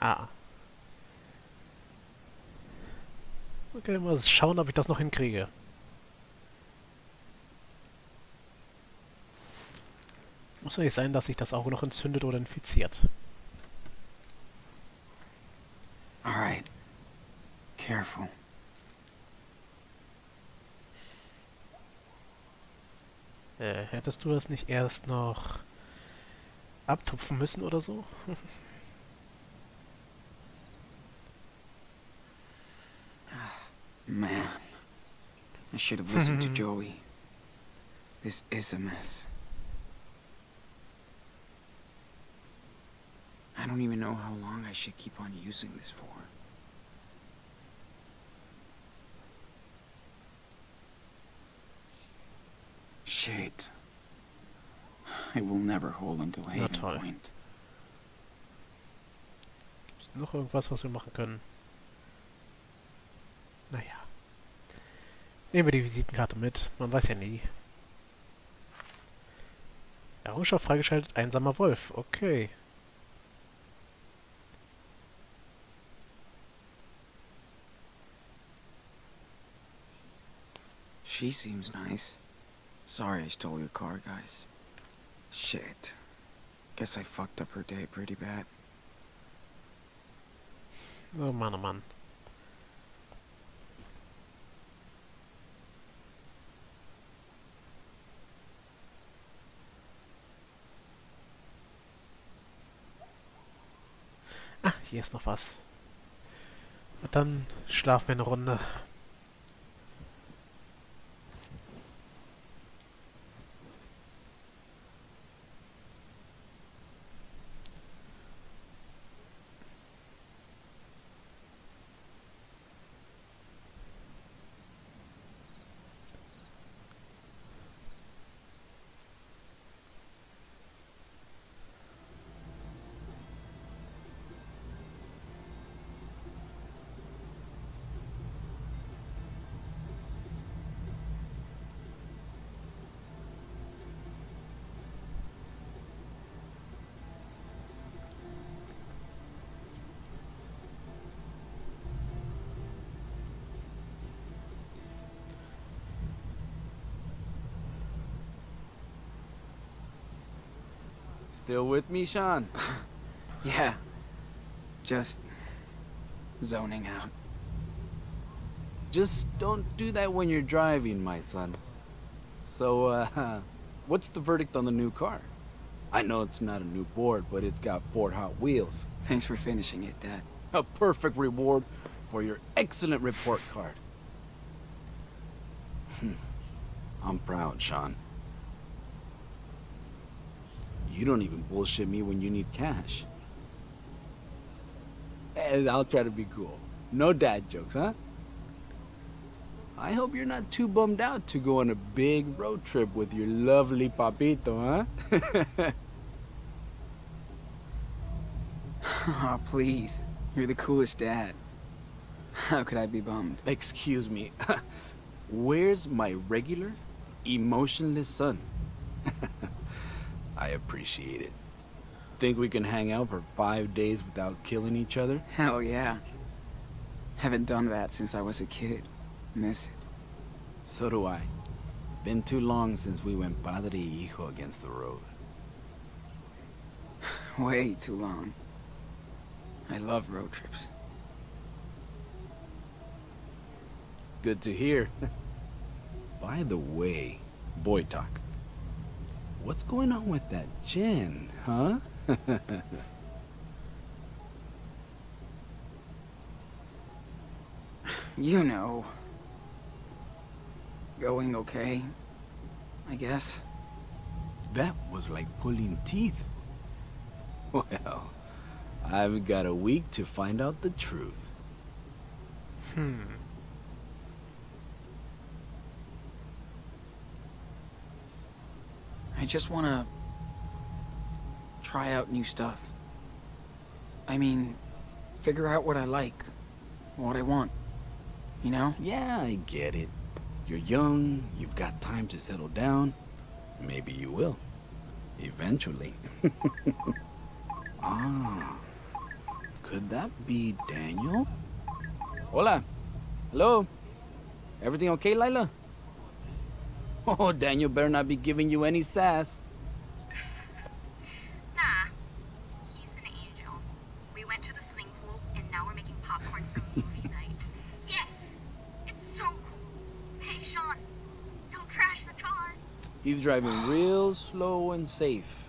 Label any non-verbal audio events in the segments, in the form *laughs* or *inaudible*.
Ah. Okay, mal schauen, ob ich das noch hinkriege. Muss ja nicht sein, dass sich das Auge noch entzündet oder infiziert. Alright. Careful. Äh, hättest du das nicht erst noch abtupfen müssen oder so? *laughs* Man. I should have listened to Joey. This is a mess. I don't even know how long I should keep on using this for. Shit. I will never hold until Na toll. Point. Ist noch irgendwas, was wir machen können? Nehmen wir die Visitenkarte mit. Man weiß ja nie. Errungenschaft freigeschaltet, einsamer Wolf. Okay. She seems nice. Sorry I stole your car, guys. Shit. Guess I fucked up her day pretty bad. Oh Mann, oh Mann. Ah, hier ist noch was. Und dann schlafen wir eine Runde. Still with me, Sean? *laughs* Yeah. Just zoning out. Just don't do that when you're driving, my son. So, uh, *laughs* what's the verdict on the new car? I know it's not a new board, but it's got Ford Hot Wheels. Thanks for finishing it, Dad. A perfect reward for your excellent report card. *laughs* I'm proud, Sean. You don't even bullshit me when you need cash. And I'll try to be cool. No dad jokes, huh? I hope you're not too bummed out to go on a big road trip with your lovely papito, huh? *laughs* oh, please. You're the coolest dad. How could I be bummed? Excuse me. *laughs* Where's my regular, emotionless son? *laughs* I appreciate it. Think we can hang out for five days without killing each other? Hell yeah. Haven't done that since I was a kid. Miss it. So do I. Been too long since we went padre y hijo against the road. *sighs* Way too long. I love road trips. Good to hear. *laughs* By the way, boy talk. What's going on with that Jenn, huh? *laughs* You know. Going okay. I guess. That was like pulling teeth. *laughs* Well, I've got a week to find out the truth. Hmm. Just want to try out new stuff. I mean, figure out what I like, what I want. You know? Yeah, I get it. You're young, you've got time to settle down. Maybe you will. Eventually. *laughs* ah. Could that be Daniel? Hola. Hello. Everything okay, Lyla? *laughs* Oh, Daniel better not be giving you any sass. Nah, he's an angel. We went to the swimming pool, and now we're making popcorn for movie *laughs* night. Yes! It's so cool! Hey, Sean, don't crash the car! He's driving real slow and safe.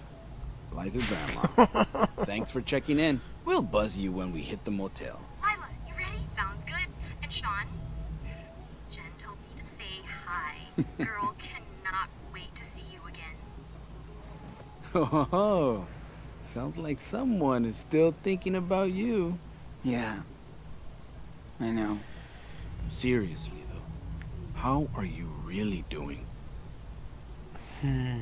Like a grandma. *laughs* Thanks for checking in. We'll buzz you when we hit the motel. Lyla, you ready? Sounds good. And Sean? Jenn told me to say hi. Girl Oh, *laughs* sounds like someone is still thinking about you. Yeah. I know. Seriously, though, how are you really doing? Hmm.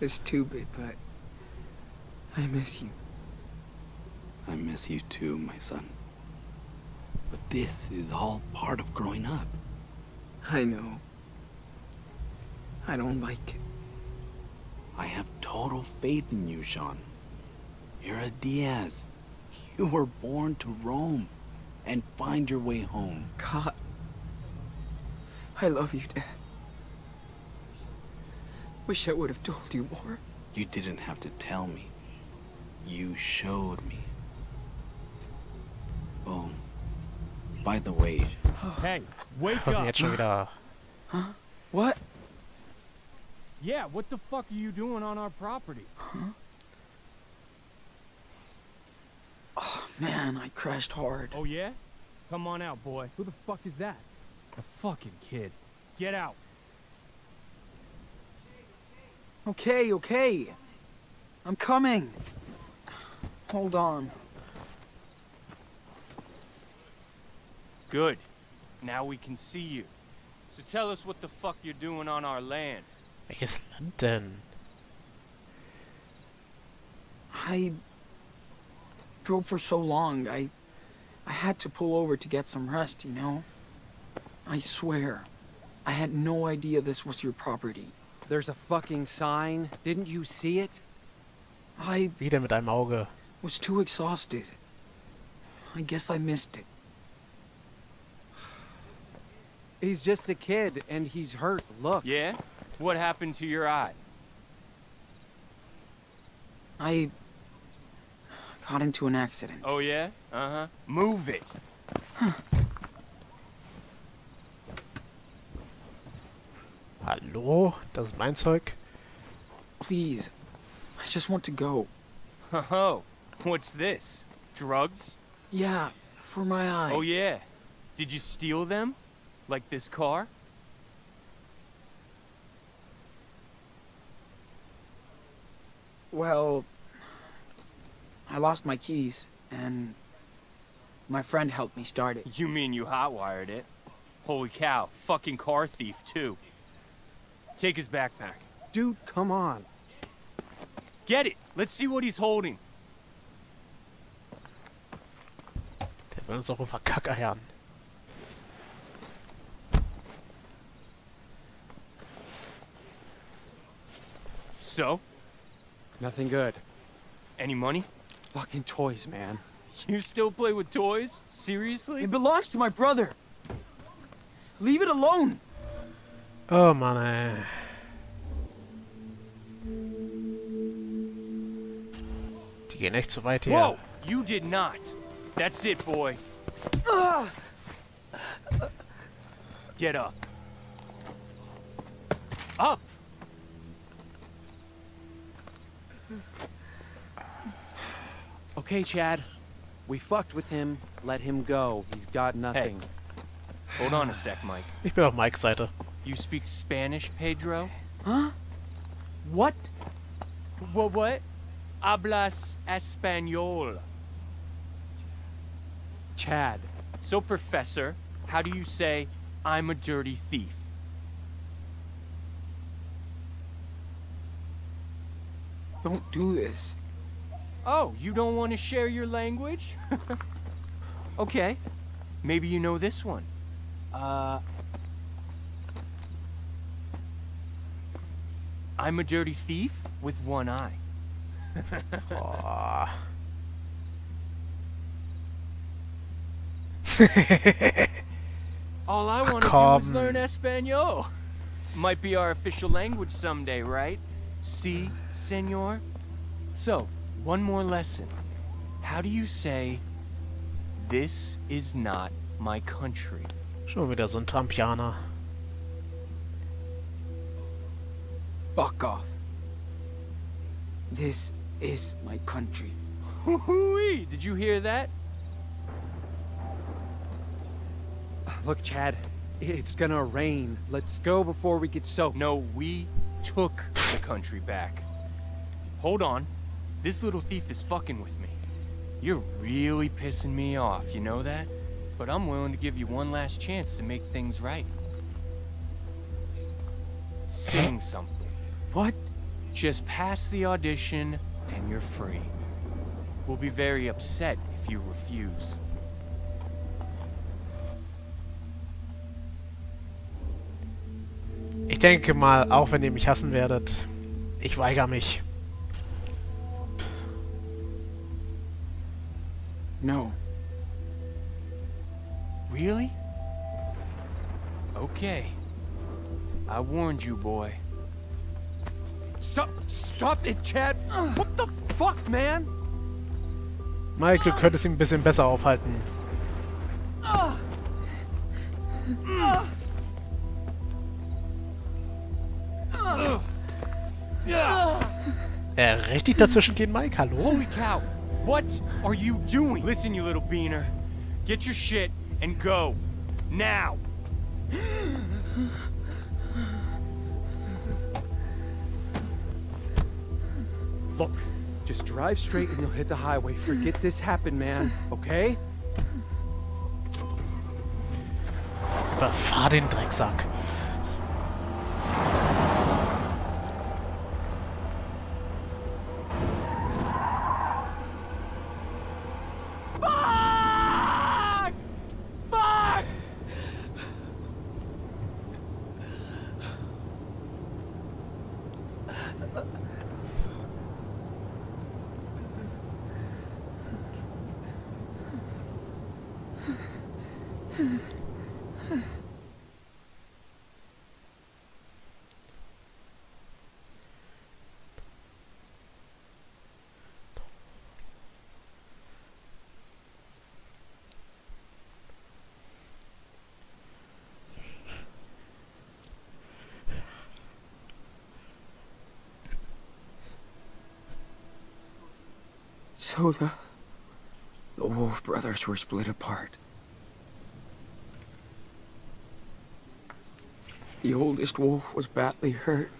It's stupid, but I miss you. I miss you too, my son. But this is all part of growing up. I know. I don't like it. I have total faith in you, Sean. You're a Diaz. You were born to roam and find your way home. God. I love you, Dad. Wish I would have told you more. You didn't have to tell me. You showed me. Oh, by the way, Hey, wake up. jetzt schon wieder... What? Yeah, what the fuck are you doing on our property? Huh? Oh man, I crashed hard. Oh yeah? Come on out, boy. Who the fuck is that? A fucking kid. Get out. Okay, okay. I'm coming. Hold on. Good. Now we can see you. So tell us what the fuck you're doing on our land. Welches Land denn? I drove for so long. I I had to pull over to get some rest, you know? I swear. I had no idea this was your property. There's a fucking sign. Didn't you see it? I Wieder mit einem Auge. was too exhausted. I guess I missed it. He's just a kid and he's hurt. Look. Yeah? What happened to your eye? I got into an accident. Oh yeah? Uh-huh. Move it. Hallo? Das ist mein Zeug? Please. I just want to go. Oh, what's this? Drugs? Yeah, for my eye. Oh yeah. Did you steal them? Like this car? Well, I lost my keys, and my friend helped me start it. You mean you hotwired it? Holy cow, fucking car thief too. Take his backpack. Dude, come on. Get it! Let's see what he's holding. Der will uns doch wohl verkackeiern. So, Nothing good. any money? Fucking toys, man. You still play with toys? Seriously? It belongs to my brother. Leave it alone. Oh Mann, ey. Die gehen echt zu weit hier. Whoa! You did not. That's it, boy. Get up. Up! Okay, Chad. We fucked with him. Let him go. He's got nothing. Hey. Hold on a sec, Mike. Ich bin auf Mikes Seite. You speak Spanish, Pedro? Huh? What? What? What? Hablas español. Chad. So, Professor, how do you say, I'm a dirty thief? Don't do this. Oh, you don't want to share your language? *laughs* okay. Maybe you know this one. Uh. I'm a dirty thief with one eye. *laughs* All I want to do is learn Espanol. Might be our official language someday, right? Si, senor? So, one more lesson. How do you say, this is not my country? Schon wieder so ein Trampianer. Fuck off. This is my country. Hoo-wee! Did you hear that? Look, Chad, it's gonna rain. Let's go before we get soaked. No, we took the country back. Hold on. This little thief is fucking with me. You're really pissing me off, you know that? But I'm willing to give you one last chance to make things right. Sing something. What? Just pass the audition and you're free. We'll be very upset if you refuse. Ich denke mal, auch wenn ihr mich hassen werdet, ich weigere mich. No. Really? Okay. I warned you, boy. Stop! Stop it, Chad! What the fuck, man? Mike, du könntest ihn ein bisschen besser aufhalten. Äh, richtig dazwischen gehen, Mike? Hallo? Holy cow! What are you doing? Listen, you little beaner. Get your shit and go. Now! Look, just drive straight and you'll hit the highway. Forget this happened, man. Okay? Überfahr den Drecksack. So the. The Wolf brothers were split apart. The oldest wolf was badly hurt,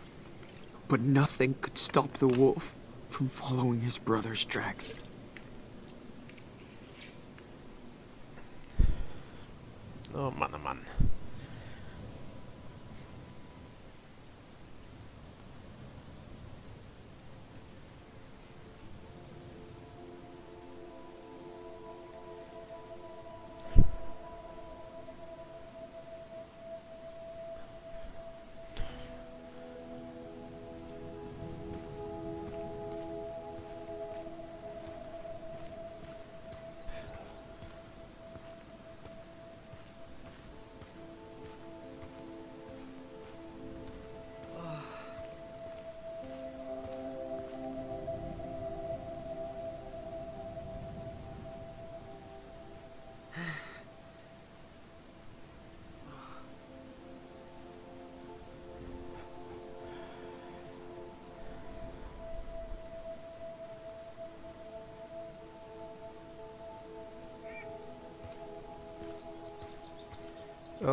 but nothing could stop the wolf from following his brother's tracks. Oh Mann, oh Mann.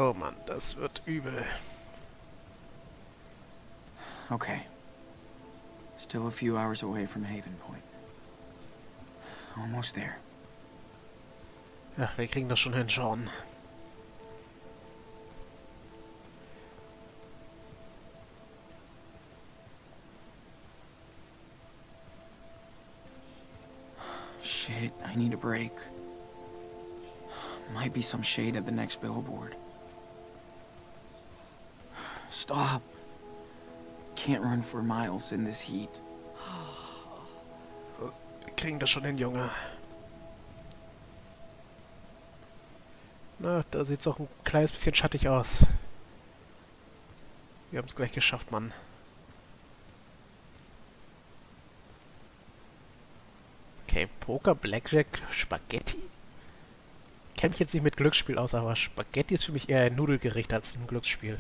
Oh Mann, das wird übel. Okay. Still a few hours away from Haven Point. Almost there. Ja, wir kriegen das schon hin, Sean. Shit, I need a break. Might be some shade at the next billboard. Stop. Can't run for miles in this heat. kriegen das schon hin, Junge. Na, da sieht's auch ein kleines bisschen schattig aus. Wir haben es gleich geschafft, Mann. Okay, Poker, Blackjack, Spaghetti? Kennt mich jetzt nicht mit Glücksspiel aus, aber Spaghetti ist für mich eher ein Nudelgericht als ein Glücksspiel.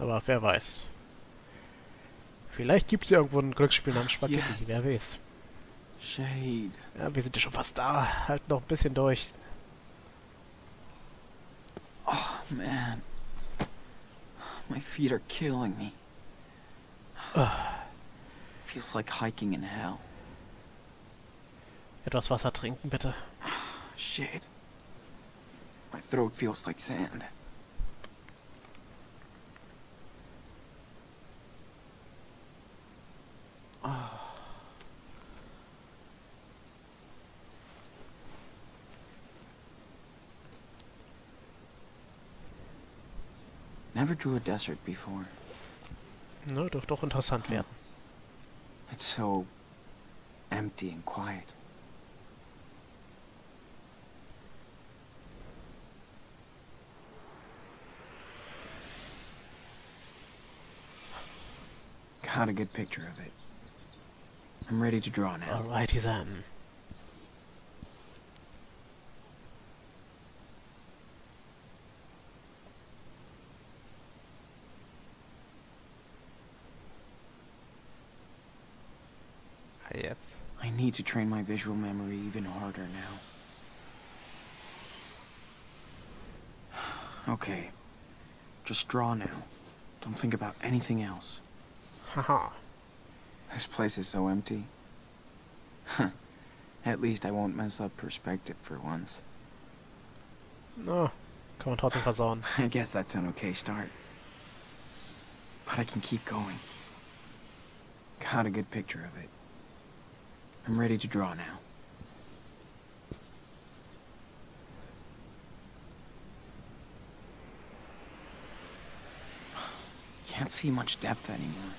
Aber wer weiß. Vielleicht gibt es ja irgendwo ein Glücksspiel namens Spaghetti, Yes. wer weiß. Shade. Ja, wir sind ja schon fast da. Halt noch ein bisschen durch. Oh, man. My feet are killing me. Feels like hiking in hell. Etwas Wasser trinken, bitte. Shit. My throat feels like sand. Never drew a desert before. Ne, dürfte doch interessant werden. It's so empty and quiet. Got a good picture of it. I'm ready to draw now. Alrighty then. Need to train my visual memory even harder now. *sighs* Okay. Just draw now. Don't think about anything else. Haha. This place is so empty. *laughs* At least I won't mess up perspective for once. Na, kann man trotzdem versauen. I guess that's an okay start. But I can keep going. Got a good picture of it. I'm ready to draw now. Can't see much depth anymore.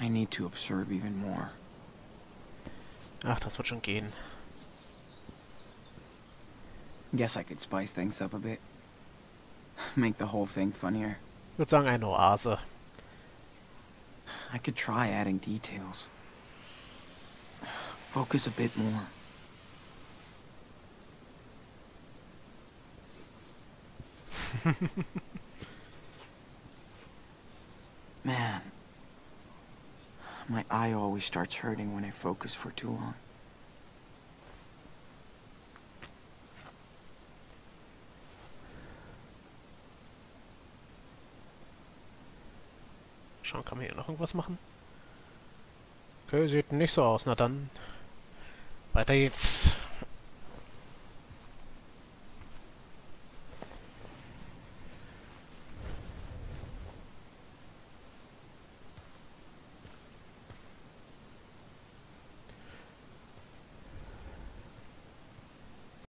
I need to observe even more. Ach, das wird schon gehen. Guess I could spice things up a bit. *sighs* Make the whole thing funnier. Ich würde sagen, eine Oase. I could try adding details. Focus a bit more. *laughs* Man, my eye always starts hurting when I focus for too long. Schauen, kann man hier noch irgendwas machen? Okay, sieht nicht so aus. Na dann, weiter geht's.